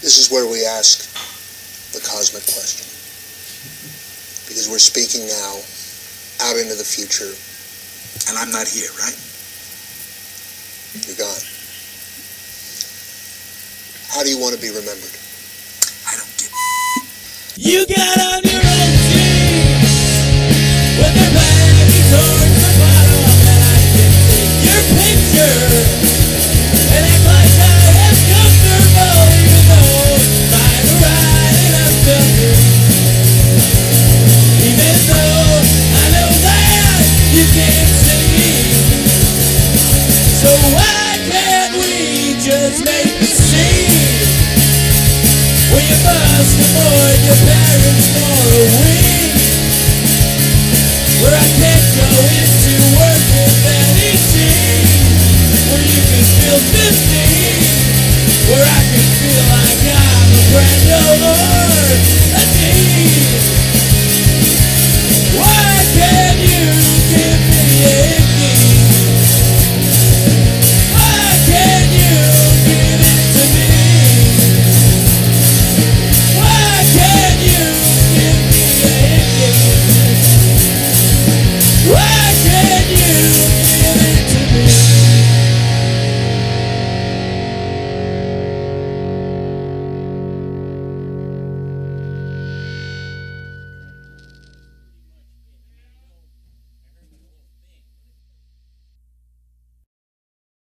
This is where we ask the cosmic question. Because we're speaking now out into the future. And I'm not here, right? You're gone. How do you want to be remembered? I don't get You got Where you bust the boy your parents for a week? Where I can feel 15 Where I can feel like I